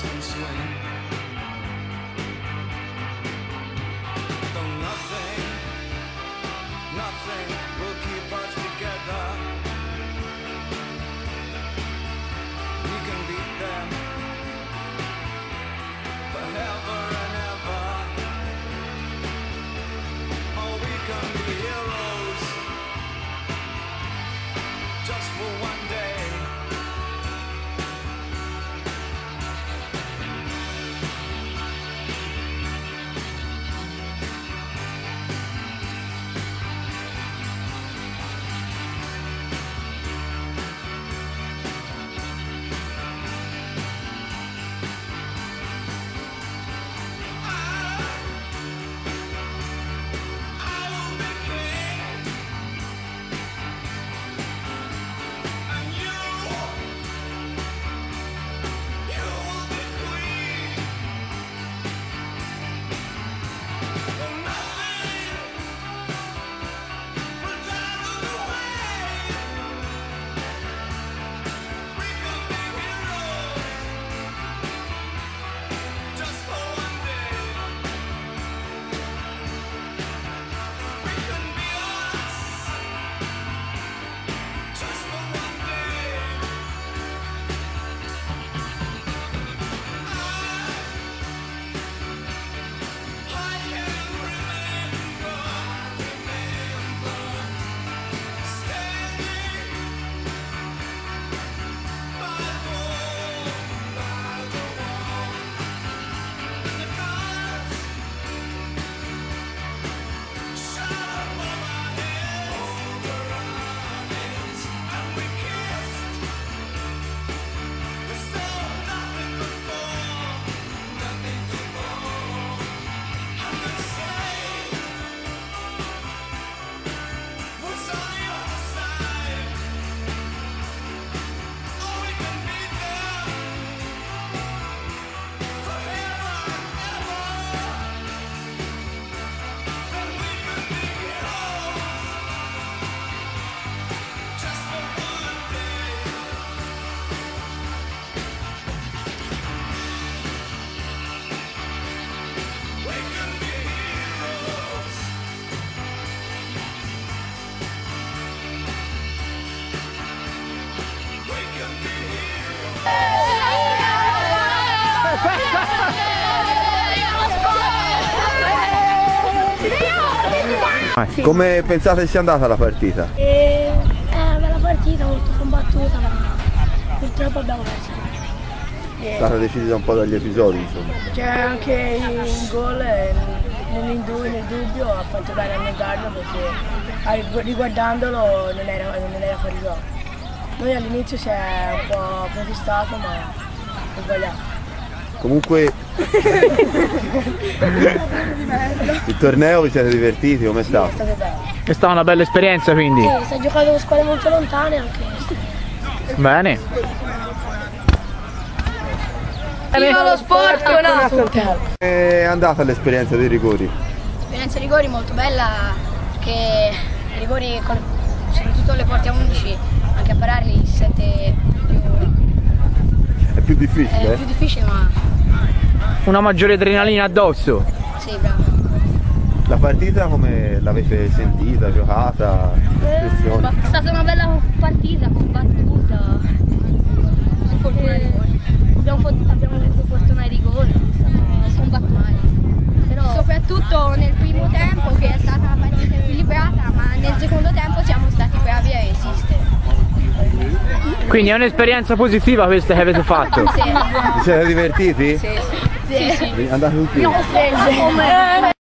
Though nothing, nothing will keep us together. We can forever and ever. Oh, we can be heroes just for one heroes. Come pensate sia andata la partita? E è una bella partita, molto combattuta, ma purtroppo abbiamo perso. È stata decidita un po' dagli episodi, insomma. C'è anche il gol e nell'indu- nel dubbio ha fatto bene a negarlo perché riguardandolo non era, non era fuori gol. Noi all'inizio si è un po' protestato ma è sbagliato. Comunque il torneo vi siete divertiti, com'è È stato? stato bello. È stata una bella esperienza quindi. Sì, sta giocando con squadre molto lontane anche. Bene. Viva lo sport con È andata l'esperienza dei rigori? Esperienza rigori molto bella che i rigori soprattutto le porte a 11 anche a pararli si sente più, È più è difficile? più difficile ma Una maggiore adrenalina addosso. sì bravo. La partita come l'avete sentita, giocata? Impressioni? È stata una bella partita combattuta. Abbiamo, fot- abbiamo avuto fortuna ai rigori, è stato combattuto. Però soprattutto nel primo tempo che è stata una partita equilibrata, ma nel secondo tempo siamo stati bravi a resistere. Quindi è un'esperienza positiva questa che avete fatto. Sì. Vi siete divertiti? Sì, sì. Andate tutti?